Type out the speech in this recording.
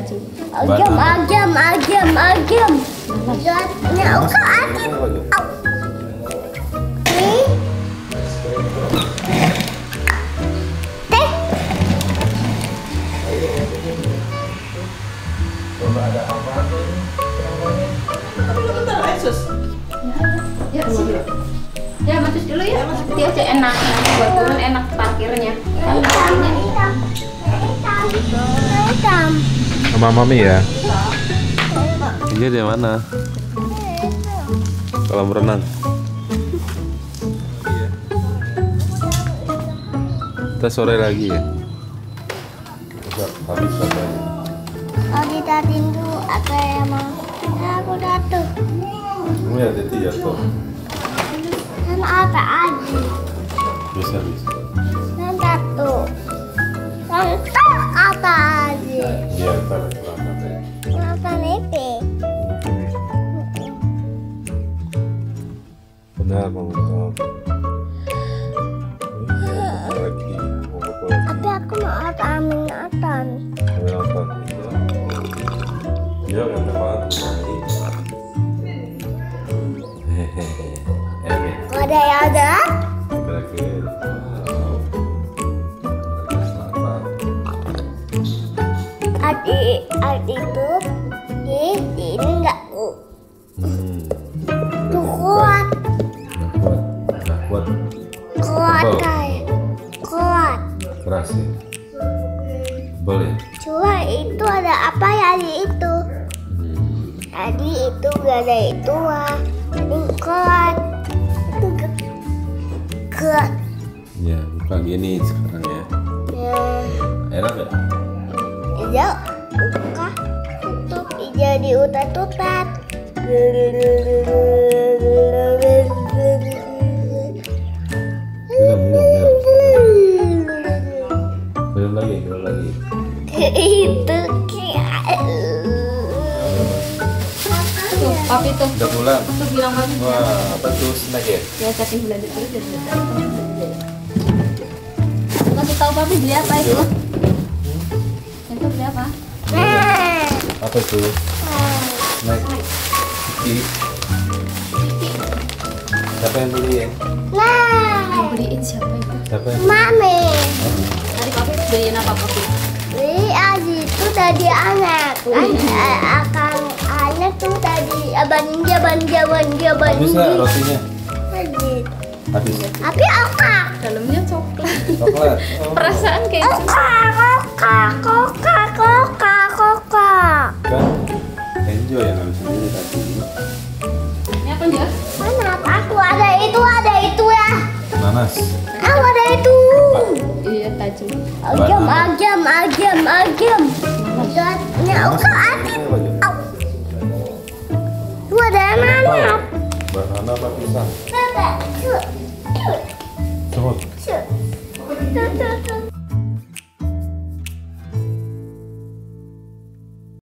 tajam. Agam, agam, agam, agam. Nah, kau agam. Nih. Teh. Ya, sini. Ya, macus dulu ya. Dia aja enak. Nanti buat turun enak parkirnya. Parkirnya Hitam. Hitam. Hitam. Sama mami ya. Iya di mana? Kolam renang. Iya. Kita sore lagi ya. Habis katanya. Oh, kita tindu apa ya mau? Aku datang. Kamu ya jadi ya tuh. Dan apa aja? Bisa bisa. Apa aja? Iya ntar berangkat ya. Kenapa nepe? Benar lagi lagi. Tapi aku mau apa aminatan. Mau nonton. Adik, adik itu di sini nggak Hmm. tuh kuat, Nggak kuat. Nggak kuat. kayak kuat. Keras ya. Boleh. Cuma itu ada apa ya di itu? Hmm. Tadi itu gak ada itu ah. Ini kuat. Kuat. Ya, buka gini sekarang ya. Ya, nggak? Hijau buka tutup hijau di utat-utat. Belum, belum, belum. Belum lagi, belum lagi. itu papi tuh. Udah pulang. Tuh bilang papi. Wah, apa tuh snack ya? Ya kasih belanja dulu Kasih tahu papi beli apa itu? Apa? Apa itu? Snack. Ciki. Siapa yang beli ya? nah, Yang beliin siapa itu? Siapa yang mami. Tadi papi beliin apa papi? Beli aja itu tadi anak, akan anak tuh tadi abanja banja banja Habis nggak banja. rotinya? Habis. Habis. Tapi oka, Dalamnya coklat. Coklat. Perasaan kayak gitu. oka, oka, panas. Iya, ah, ada itu. Iya, tajam. Agam, agam, agam, agam. Dotnya aku ati. Lu ada mana? Banana apa pisang? Coba. Coba. Coba.